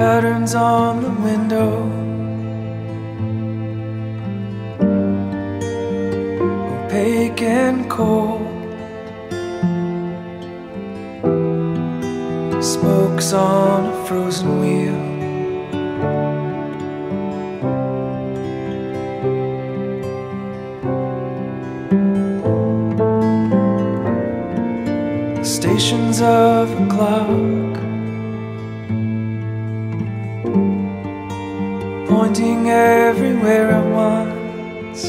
lines on the window. Opaque and cold. Smokes on a frozen wheel. Stations of a clock pointing everywhere at once.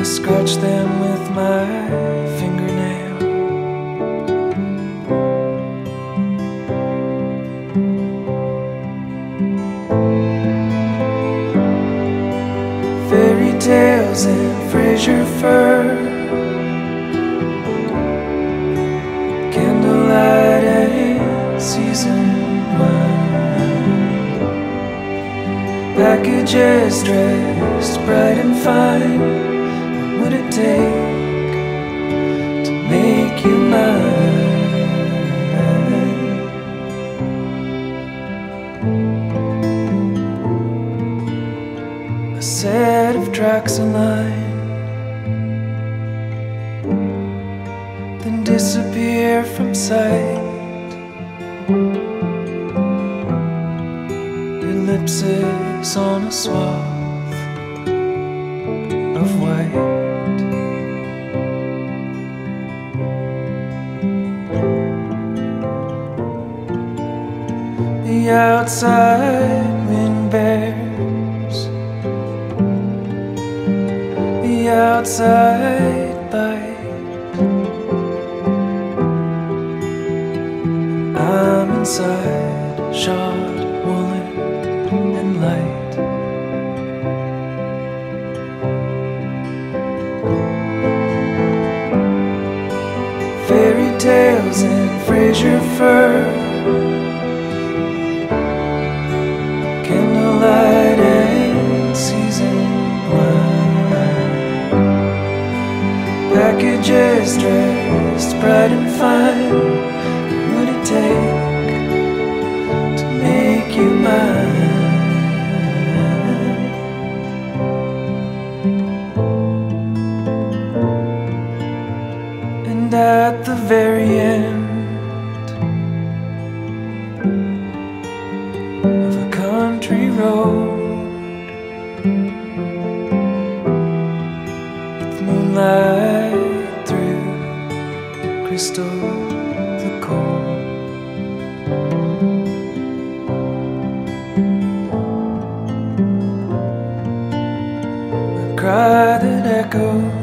I scratch them with my fingernail. Fairy tales and Fraser fir. Packages dressed bright and fine. What would it take to make you mine? A set of tracks aligned, then disappear from sight. Ellipses on a swath of white. The outside wind bears the outside bite. I'm inside, shot woolen, tales and Fraser fir. Candlelight and season wine. Packages dressed bright and fine. At the very end of a country road with moonlight through crystal the cold. A cry that echoes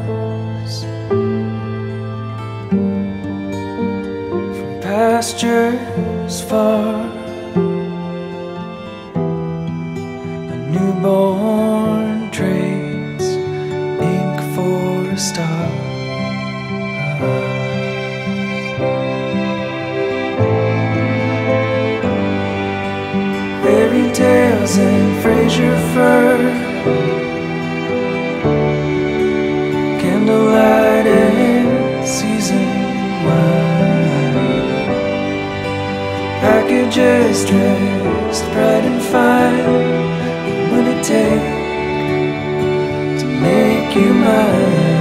pastures far. A newborn trades ink for a star. Fairy tales Packages dressed bright and fine. What would it take to make you mine?